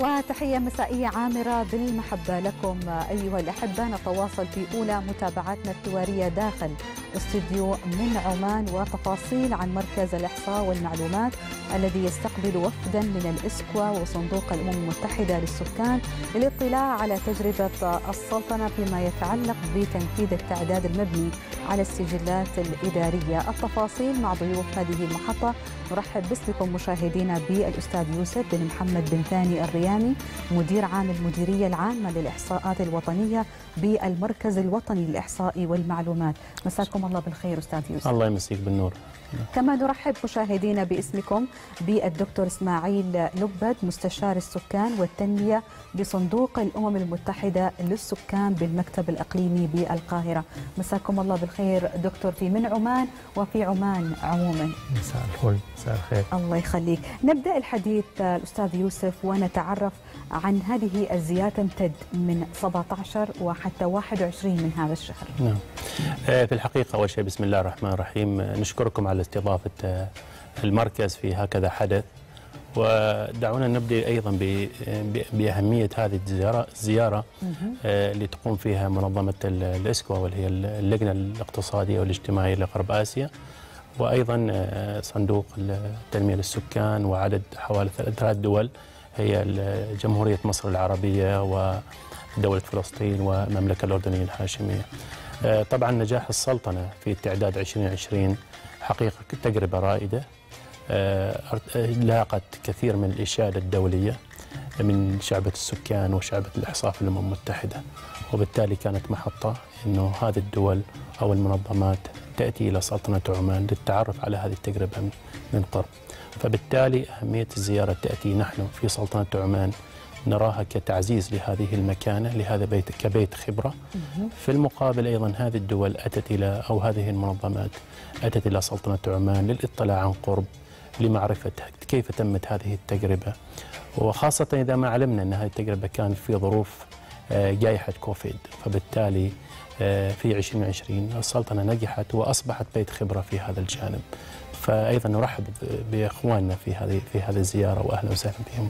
وتحية مسائية عامرة بالمحبة لكم أيها الأحبة نتواصل في أولى متابعاتنا الحوارية داخل استوديو من عمان وتفاصيل عن مركز الإحصاء والمعلومات الذي يستقبل وفدا من الإسكوا وصندوق الأمم المتحدة للسكان للاطلاع على تجربة السلطنة فيما يتعلق بتنفيذ التعداد المبني على السجلات الإدارية. التفاصيل مع ضيوف هذه المحطة نرحب باسمكم مشاهدينا بالأستاذ يوسف بن محمد بن ثاني الريامي مدير عام المديرية العامة للإحصاءات الوطنية بالمركز الوطني للإحصاء والمعلومات. مساكم الله بالخير أستاذ يوسف. الله يمسيك بالنور. كما نرحب مشاهدينا باسمكم بالدكتور إسماعيل لبد مستشار السكان والتنمية بصندوق الأمم المتحدة للسكان بالمكتب الإقليمي بالقاهرة. مساكم الله بالخير دكتور في من عمان وفي عمان عموما. مساء الفل مساء الخير. الله يخليك. نبدأ الحديث الأستاذ يوسف ونتعرف عن هذه الزيارة تمتد من 17 وحتى 21 من هذا الشهر. نعم. في الحقيقة أول شيء بسم الله الرحمن الرحيم. نشكركم على استضافة المركز في هكذا حدث. ودعونا نبدأ أيضا بأهمية هذه الزيارة, الزيارة اللي تقوم فيها منظمة الإسكوا واللي هي اللجنة الاقتصادية والاجتماعية لغرب آسيا. وأيضا صندوق التنمية للسكان وعدد حوالي ثلاث دول هي جمهورية مصر العربية ودولة فلسطين والمملكة الأردنية الهاشمية. طبعا نجاح السلطنة في تعداد 2020 حقيقة تجربة رائدة. لاقت كثير من الإشادة الدولية من شعبة السكان وشعبة الإحصاء في الأمم المتحدة وبالتالي كانت محطة أنه هذه الدول أو المنظمات تأتي إلى سلطنة عمان للتعرف على هذه التجربة من قرب. فبالتالي أهمية الزيارة تأتي. نحن في سلطنة عمان نراها كتعزيز لهذه المكانة لهذا بيت كبيت خبرة. في المقابل أيضا هذه الدول أتت إلى أو هذه المنظمات أتت إلى سلطنة عمان للاطلاع عن قرب لمعرفة كيف تمت هذه التجربة. وخاصة إذا ما علمنا أن هذه التجربة كانت في ظروف جائحة كوفيد. فبالتالي في 2020 السلطنة نجحت وأصبحت بيت خبرة في هذا الجانب. فايضا نرحب بإخواننا في هذه في هذه الزيارة واهلا وسهلا بهم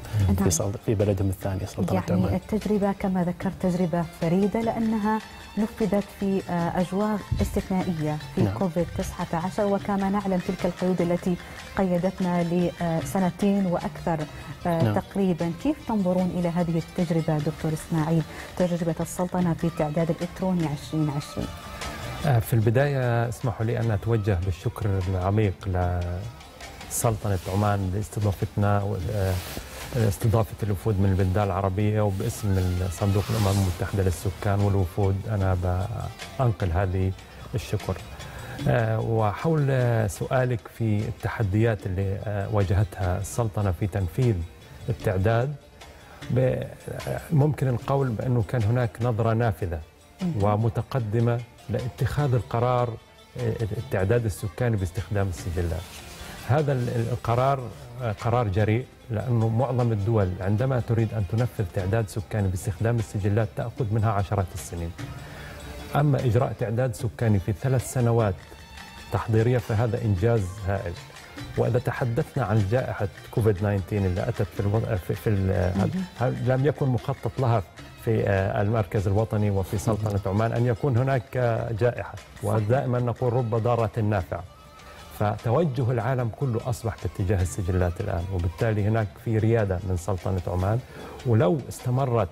في في بلدهم الثاني سلطنة يعني عمان. التجربة كما ذكرت تجربة فريدة لأنها نفذت في أجواء استثنائية في نعم. كوفيد 19 وكما نعلم تلك القيود التي قيدتنا لسنتين وأكثر نعم. تقريبا كيف تنظرون إلى هذه التجربة دكتور إسماعيل تجربة السلطنة في التعداد الإلكتروني 2020 في البداية اسمحوا لي أن أتوجه بالشكر العميق لسلطنة عمان لاستضافتنا استضافة الوفود من البلدان العربية وباسم صندوق الأمم المتحدة للسكان والوفود. أنا بأنقل هذه الشكر. وحول سؤالك في التحديات اللي واجهتها السلطنة في تنفيذ التعداد ممكن القول بأنه كان هناك نظرة نافذة ومتقدمة لاتخاذ القرار التعداد السكاني باستخدام السجلات. هذا القرار قرار جريء لأنه معظم الدول عندما تريد أن تنفذ تعداد سكاني باستخدام السجلات تأخذ منها عشرات السنين. أما إجراء تعداد سكاني في ثلاث سنوات تحضيرية فهذا إنجاز هائل. وإذا تحدثنا عن جائحة كوفيد 19 اللي أتت في, الوضع في, في لم يكن مخطط لها في المركز الوطني وفي سلطنة عمان أن يكون هناك جائحة. ودائما نقول رب ضارة نافعة. فتوجه العالم كله أصبح باتجاه السجلات الآن. وبالتالي هناك في ريادة من سلطنة عمان. ولو استمرت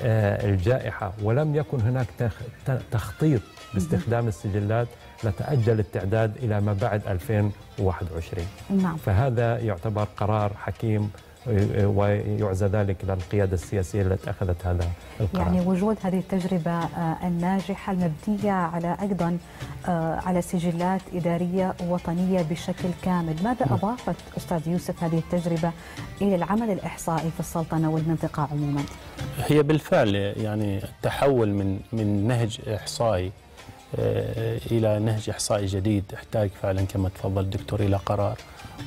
الجائحة ولم يكن هناك تخطيط باستخدام السجلات لتأجل التعداد إلى ما بعد 2021 نعم. فهذا يعتبر قرار حكيم ويعزى ذلك للقيادة السياسية التي أخذت هذا القرار. يعني وجود هذه التجربة الناجحة المبنية على أيضا على سجلات إدارية وطنية بشكل كامل. ماذا أضافت أستاذ يوسف هذه التجربة إلى العمل الإحصائي في السلطنة والمنطقة عموما؟ هي بالفعل يعني التحول من من نهج إحصائي إلى نهج إحصائي جديد يحتاج فعلا كما تفضل الدكتور إلى قرار.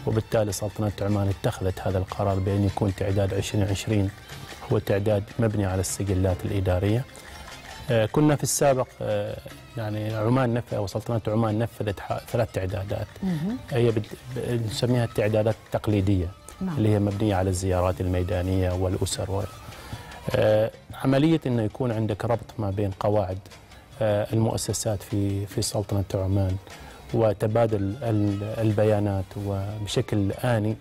وبالتالي سلطنة عمان اتخذت هذا القرار بأن يكون تعداد 2020 هو تعداد مبني على السجلات الإدارية. كنا في السابق يعني عمان نفذ أو سلطنة عمان نفذت ثلاث تعدادات. هي نسميها التعدادات التقليدية نعم. اللي هي مبنية على الزيارات الميدانية والأسر و... آه، عملية أنه يكون عندك ربط ما بين قواعد آه، المؤسسات في في سلطنة عمان وتبادل ال- البيانات وبشكل آني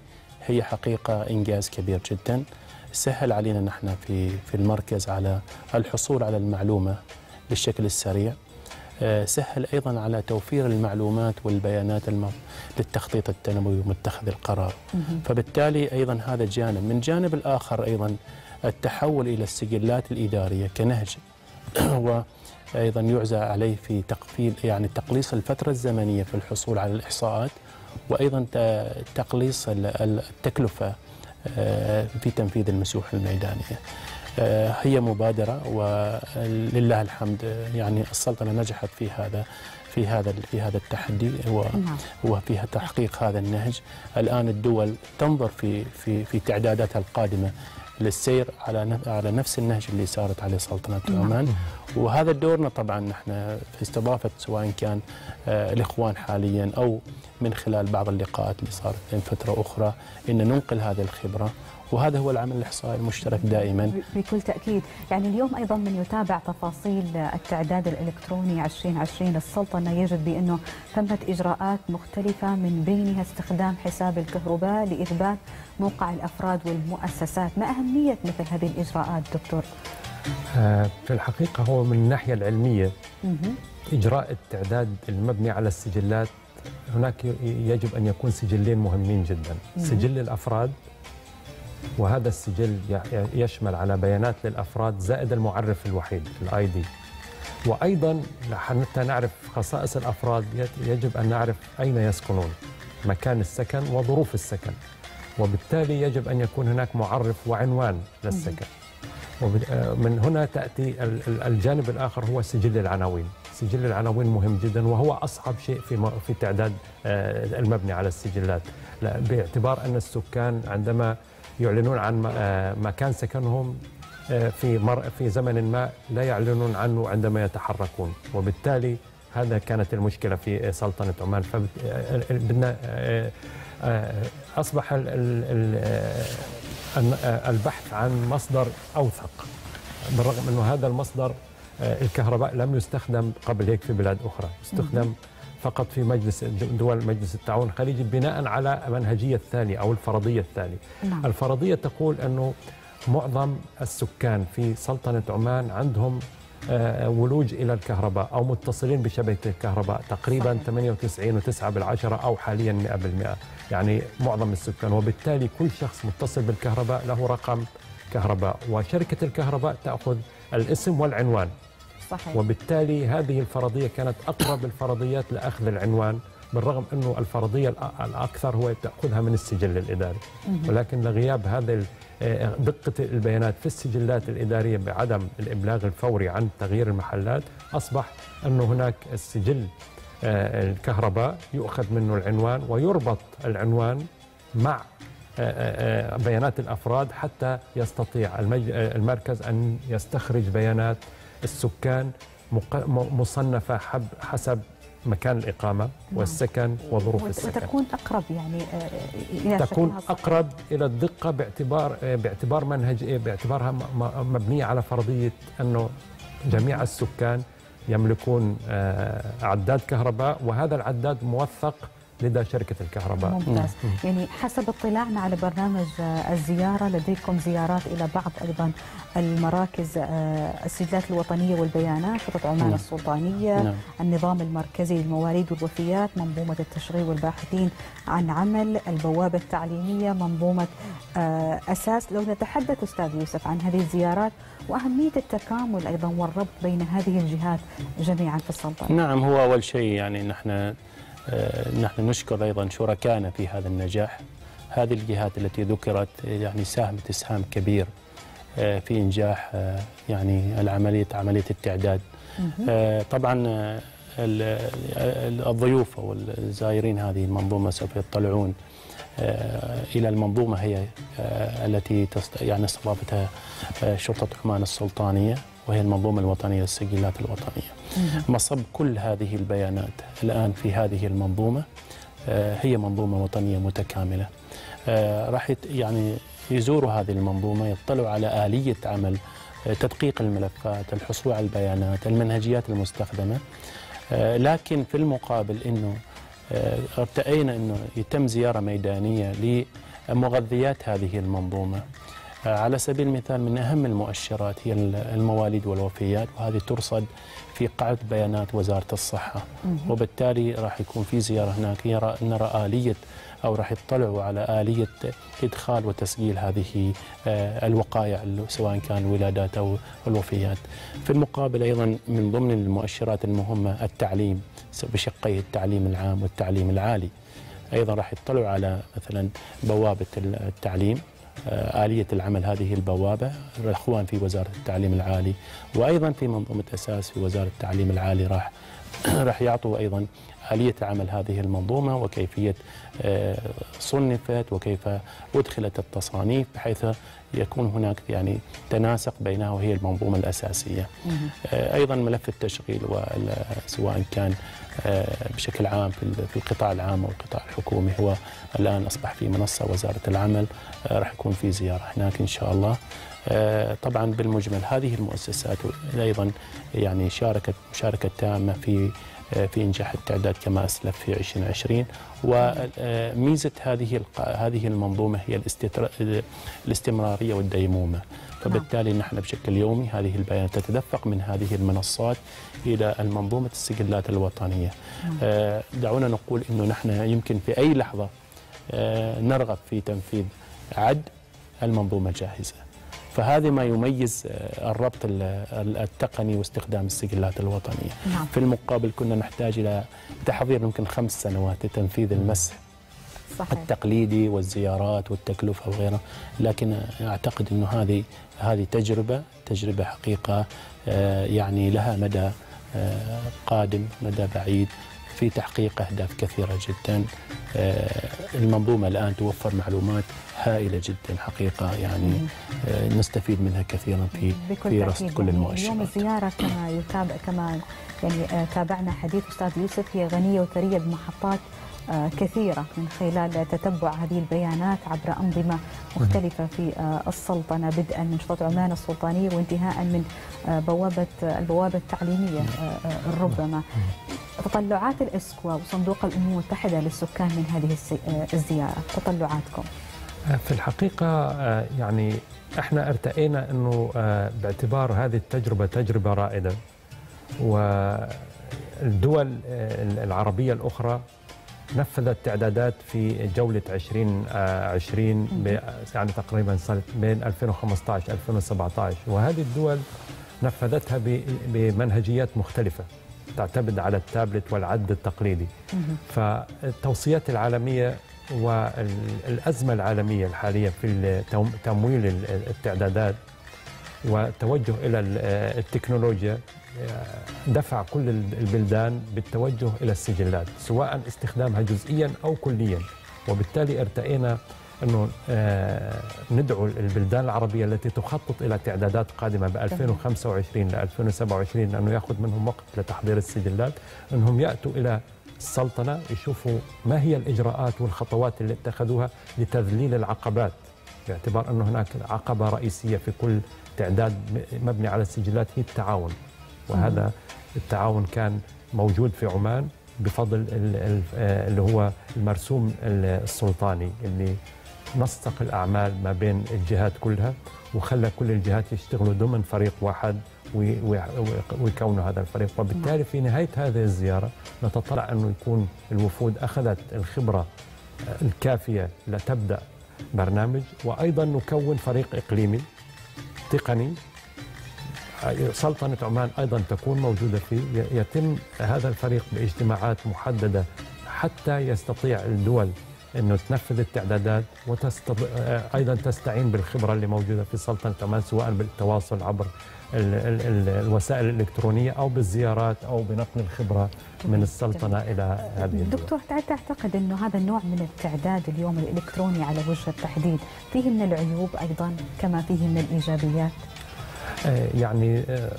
هي حقيقة إنجاز كبير جدا. سهل علينا نحن في في المركز على الحصول على المعلومة بالشكل السريع. آه، سهل أيضا على توفير المعلومات والبيانات للتخطيط التنموي ومتخذ القرار. فبالتالي أيضا هذا جانب. من جانب الآخر أيضا التحول إلى السجلات الإدارية كنهج وأيضا يعزى عليه في تقفيل يعني تقليص الفترة الزمنية في الحصول على الإحصاءات وأيضا ت- تقليص ال- ال- التكلفة آه، في تنفيذ المسوح الميدانية. آه، هي مبادرة ولله الحمد يعني السلطنة نجحت في هذا في هذا في هذا التحدي نعم. وفيها تحقيق هذا النهج. الآن الدول تنظر في في في تعداداتها القادمة للسير على على نفس النهج اللي سارت عليه سلطنة نعم. عمان وهذا دورنا طبعا نحن في استضافة سواء كان آه، الإخوان حاليا أو من خلال بعض اللقاءات اللي صارت من فترة أخرى إن ننقل هذه الخبرة وهذا هو العمل الإحصائي المشترك دائما بكل تأكيد يعني اليوم أيضا من يتابع تفاصيل التعداد الإلكتروني 2020 السلطنة يجد بأنه تمت إجراءات مختلفة من بينها استخدام حساب الكهرباء لإثبات موقع الأفراد والمؤسسات ما أهمية مثل هذه الإجراءات دكتور؟ آه، في الحقيقة هو من الناحية العلمية مهم. إجراء التعداد المبني على السجلات هناك يجب أن يكون سجلين مهمين جدا. سجل الأفراد وهذا السجل يشمل على بيانات للأفراد زائد المعرف الوحيد الآي دي. وأيضا حتى نعرف خصائص الأفراد يجب أن نعرف أين يسكنون مكان السكن وظروف السكن. وبالتالي يجب أن يكون هناك معرف وعنوان للسكن. وب- آه، هنا تأتي ال- ال- الجانب الآخر هو سجل العناوين. سجل العناوين مهم جدا وهو أصعب شيء في في تعداد آه، المبني على السجلات. لا، باعتبار أن السكان عندما يعلنون عن آه، مكان سكنهم آه، في مر في زمن ما لا يعلنون عنه عندما يتحركون. وبالتالي هذا كانت المشكلة في سلطنة عمان. فبدنا أصبح آه، آه، البحث عن مصدر أوثق. بالرغم أنه هذا المصدر آه، الكهرباء لم يستخدم قبل هيك في بلاد أخرى. استخدم فقط في مجلس دول مجلس التعاون الخليجي بناء على منهجية الثانية أو الفرضية الثانية. نعم. الفرضية تقول أنه معظم السكان في سلطنة عمان عندهم آه، ولوج إلى الكهرباء أو متصلين بشبكة الكهرباء تقريبا صحيح. 98 و9 بالعشرة أو حاليا 100% يعني معظم السكان. وبالتالي كل شخص متصل بالكهرباء له رقم كهرباء. وشركة الكهرباء تأخذ الاسم والعنوان. صحيح وبالتالي هذه الفرضية كانت أقرب الفرضيات لأخذ العنوان بالرغم أنه الفرضية الأ- الأكثر هو تأخذها من السجل الإداري. ولكن لغياب هذا ال- آه، دقة البيانات في السجلات الإدارية بعدم الإبلاغ الفوري عن تغيير المحلات أصبح أنه هناك السجل آه، الكهرباء يؤخذ منه العنوان ويربط العنوان مع آه، آه، آه، بيانات الأفراد حتى يستطيع آه، المركز أن يستخرج بيانات السكان مق- م- مصنفة حب- حسب مكان الإقامة والسكن وظروف السكن وتكون أقرب يعني آه، إلى تكون. أقرب إلى الدقة باعتبار آه، باعتبار منهج؟ باعتبارها م- م- مبنية على فرضية أنه جميع السكان يملكون آه، عداد كهرباء وهذا العداد موثق لدى شركة الكهرباء. ممتاز. يعني حسب اطلاعنا على برنامج آه، الزيارة لديكم زيارات إلى بعض أيضا المراكز آه، السجلات الوطنية والبيانات شرطة عمان نعم. السلطانية نعم. النظام المركزي للمواريد والوفيات منظومة التشغيل والباحثين عن عمل البوابة التعليمية منظومة آه، أساس. لو نتحدث أستاذ يوسف عن هذه الزيارات وأهمية التكامل أيضا والربط بين هذه الجهات جميعا في السلطنة. نعم هو أول شيء يعني نحن نحن نشكر أيضا شركائنا في هذا النجاح. هذه الجهات التي ذكرت يعني ساهمت إسهام كبير آه، في إنجاح آه، يعني العملية عملية التعداد. آه، طبعا آه، ال- ال- الضيوف أو الزائرين هذه المنظومة سوف يطلعون آه، إلى المنظومة هي آه، التي يعني استضافتها آه، شرطة عمان السلطانية. وهي المنظومة الوطنية للسجلات الوطنية. مصب كل هذه البيانات الآن في هذه المنظومة. آه، هي منظومة وطنية متكاملة. آه، راح يعني يزوروا هذه المنظومة يطلعوا على آلية عمل آه، تدقيق الملفات الحصول على البيانات المنهجيات المستخدمة. لكن في المقابل أنه ارتأينا أنه يتم زيارة ميدانية لمغذيات هذه المنظومة. على سبيل المثال من أهم المؤشرات هي المواليد والوفيات وهذه ترصد في قاعدة بيانات وزارة الصحة. وبالتالي راح يكون في زيارة هناك. يرى نرى آلية أو راح يطلعوا على آلية إدخال وتسجيل هذه آه، الوقائع سواء كان الولادات أو الوفيات. في المقابل أيضا من ضمن المؤشرات المهمة التعليم بشقي التعليم العام والتعليم العالي. أيضا راح يطلعوا على مثلا بوابة التعليم. آه، آلية العمل هذه البوابة الأخوان في وزارة التعليم العالي وأيضا في منظومة أساس في وزارة التعليم العالي راح راح يعطوا أيضا آلية عمل هذه المنظومة وكيفية آه، صنفت وكيف أدخلت التصانيف بحيث يكون هناك يعني تناسق بينها وهي المنظومة الأساسية. آه، أيضا ملف التشغيل سواء كان آه، بشكل عام في ال- في القطاع العام أو القطاع الحكومي هو الآن أصبح في منصة وزارة العمل راح يكون في زيارة هناك إن شاء الله. طبعا بالمجمل هذه المؤسسات أيضا يعني شاركت مشاركة تامة في آه، في إنجاح التعداد كما أسلف في 2020 وميزه هذه الق- هذه المنظومة هي الاستمرارية والديمومة. فبالتالي نحن بشكل يومي هذه البيانات تتدفق من هذه المنصات إلى المنظومة السجلات الوطنية. آه، دعونا نقول إنه نحن يمكن في أي لحظة آه، نرغب في تنفيذ عد المنظومة جاهزه فهذا ما يميز آه، الربط ال- ال- التقني واستخدام السجلات الوطنية. نعم. في المقابل كنا نحتاج إلى تحضير يمكن خمس سنوات لتنفيذ المسح صحيح. التقليدي والزيارات والتكلفة وغيره لكن أعتقد أنه هذه هذه تجربة تجربة حقيقة آه، يعني لها مدى آه، قادم مدى بعيد. في تحقيق أهداف كثيرة جدا. آه، المنظومة الآن توفر معلومات هائلة جدا حقيقة يعني آه، نستفيد منها كثيرا في في رصد كل يعني اليوم المؤشرات. الزيارة كما يتابع كما يعني آه، تابعنا حديث أستاذ يوسف هي غنية وثرية بمحطات كثيرة من خلال تتبع هذه البيانات عبر أنظمة مختلفة في آه، السلطنة بدءا من شطط عمان السلطانية وانتهاء من آه، بوابة البوابة التعليمية آه، آه، ربما تطلعات الإسكوا وصندوق الأمم المتحدة للسكان من هذه آه، الزيارة تطلعاتكم؟ في الحقيقة آه، يعني إحنا ارتئينا إنه آه، باعتبار هذه التجربة تجربة رائدة. والدول آه، العربية الأخرى نفذت تعدادات في جولة 2020 ب- يعني تقريبا صارت بين 2015 2017 وهذه الدول نفذتها بمنهجيات مختلفة تعتمد على التابلت والعد التقليدي. فالتوصيات العالمية والأزمة العالمية الحالية في تمويل التعدادات والتوجه إلى ال- التكنولوجيا دفع كل البلدان بالتوجه إلى السجلات سواء استخدامها جزئيا أو كليا. وبالتالي ارتئينا أنه آه، ندعو البلدان العربية التي تخطط إلى تعدادات قادمة ب 2025 ل 2027 لأنه يأخذ منهم وقت لتحضير السجلات أنهم يأتوا إلى السلطنة يشوفوا ما هي الإجراءات والخطوات اللي اتخذوها لتذليل العقبات. باعتبار أن هناك عقبة رئيسية في كل تعداد مبني على السجلات هي التعاون. وهذا التعاون كان موجود في عمان بفضل ال- ال- اللي هو المرسوم ال- السلطاني اللي نسق الأعمال ما بين الجهات كلها وخلى كل الجهات يشتغلوا ضمن فريق واحد وي- وي- ويكونوا هذا الفريق. وبالتالي في نهاية هذه الزيارة نتطلع أنه يكون الوفود أخذت الخبرة الكافية لتبدأ برنامج وأيضا نكون فريق إقليمي. تقني سلطنة عمان أيضا تكون موجودة فيه يتم هذا الفريق باجتماعات محددة حتى يستطيع الدول أنه تنفذ التعدادات وأيضا تستعين بالخبرة اللي موجودة في سلطنة عمان سواء بالتواصل عبر الوسائل الإلكترونية أو بالزيارات أو بنقل الخبرة من السلطنة إلى هذه الدول. دكتور تعتقد إنه هذا النوع من التعداد اليوم الإلكتروني على وجه التحديد فيه من العيوب أيضا كما فيه من الإيجابيات؟ آه، يعني آه،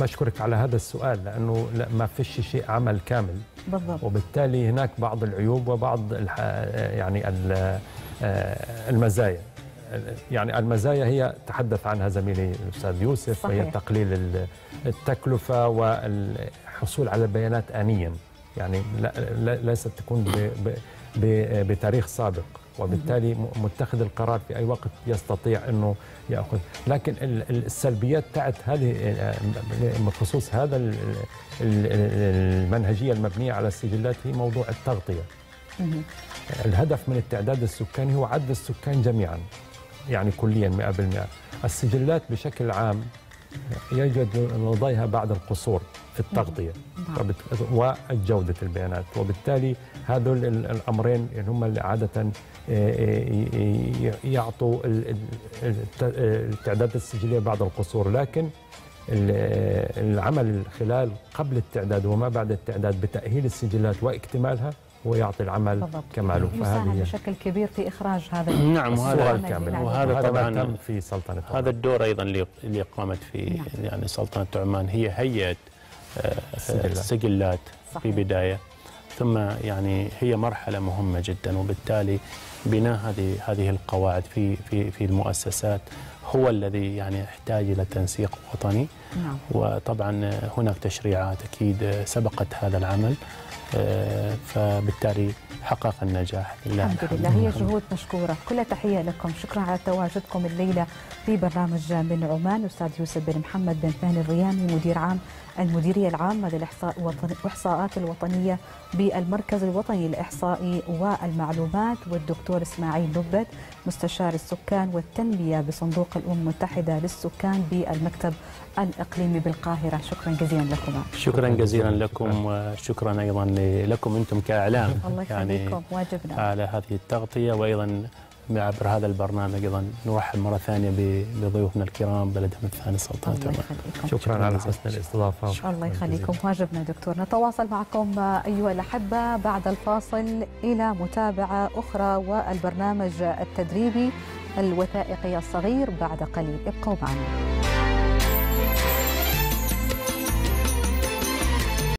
بشكرك على هذا السؤال لأنه لا- ما فيش شيء عمل كامل. بالضبط. وبالتالي هناك بعض العيوب وبعض الح... يعني ال... آه، المزايا. يعني المزايا هي تحدث عنها زميلي الأستاذ يوسف صحيح. وهي تقليل ال- التكلفة والحصول على البيانات انيا. يعني ليست تكون بتاريخ سابق وبالتالي متخذ القرار في أي وقت يستطيع إنه يأخذ. لكن ال- ال- السلبيات تاعت هذه بخصوص هذا ال- ال- ال- المنهجية المبنية على السجلات هي موضوع التغطية. الهدف من التعداد السكاني هو عد السكان جميعا. يعني كليا 100% السجلات بشكل عام يوجد لديها بعض القصور في التغطية نعم. وجودة البيانات. وبالتالي هذول ال- الأمرين اللي هم اللي عادة آه، ي- يعطوا ال- ال- الت- التعداد السجلية بعض القصور. لكن ال- العمل خلال قبل التعداد وما بعد التعداد بتأهيل السجلات واكتمالها هو يعطي العمل بالضبط كماله فهذه بشكل كبير في إخراج هذا نعم وهذا الكاملة وهذا طبعاً تم في سلطنة هذا عمان. الدور أيضا اللي اللي قامت فيه نعم. يعني سلطنة عمان هي هيئه آه، السجلات. في. بداية ثم يعني هي مرحلة مهمة جدا وبالتالي بناء هذه هذه القواعد في في في المؤسسات هو الذي يعني يحتاج إلى تنسيق وطني. نعم. وطبعا هناك تشريعات أكيد سبقت هذا العمل آه، فبالتالي حقق النجاح. لله الحمد. لله. هي جهود مشكورة. كل تحية لكم. شكرا على تواجدكم الليلة في برنامج من عمان. أستاذ يوسف بن محمد بن ثاني الرياني مدير عام المديرية العامة للإحصاء والإحصاءات الوطنية بالمركز الوطني للإحصاء والمعلومات والدكتور إسماعيل نبت مستشار السكان والتنمية بصندوق الأمم المتحدة للسكان بالمكتب الإقليمي بالقاهرة. شكرا جزيلا لكم شكرا جزيلا لكم وشكرا أيضا لكم أنتم كإعلام. الله يعني واجبنا. على هذه التغطية. وأيضا عبر هذا البرنامج أيضا نرحب مرة ثانية بضيوفنا الكرام بلدهم الثاني سلطنه الله يخليكم. شكرا على. حسن الاستضافة. الله يخليكم واجبنا دكتور. نتواصل معكم أيها الأحبة بعد الفاصل إلى متابعة أخرى والبرنامج التدريبي الوثائقي الصغير بعد قليل. ابقوا معنا.